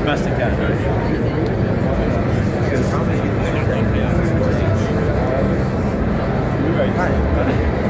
as best I. Right?